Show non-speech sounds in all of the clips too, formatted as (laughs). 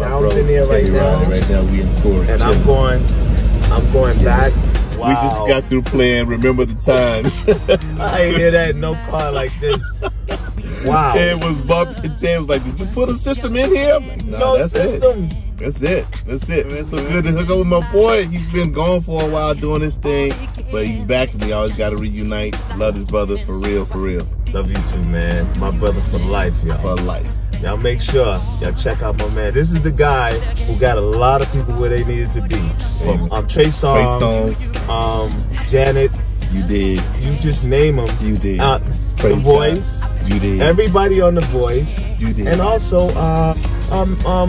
right now. Right now we in tour. And I'm going, I'm going back. Wow. We just got through playing Remember the Time. (laughs) I ain't hear that in no car like this. Wow. it was bumping. Tim was like, did you put a system in here? Like, nah, no that's system. It. That's it. That's it. Man, so good to hook up with my boy. He's been gone for a while doing this thing, but he's back and we always got to reunite. Love his brother for real, for real. Love you too, man. My brother for life, y'all. For life. Y'all make sure y'all check out my man. This is the guy who got a lot of people where they needed to be. From um, Trey Songz, um, Janet. You did. You just name them. You did. Uh, the Voice. You did. Everybody on The Voice. You did. And also, uh, um, um,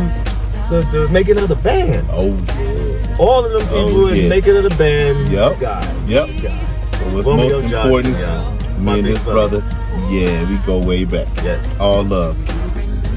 the, the making of the band. Oh yeah. All of them people oh, yeah. in making of the band. Yep. God. Yep. God. So what's Romeo most important? Johnson, me and his brother. brother. Yeah, we go way back. Yes. All love.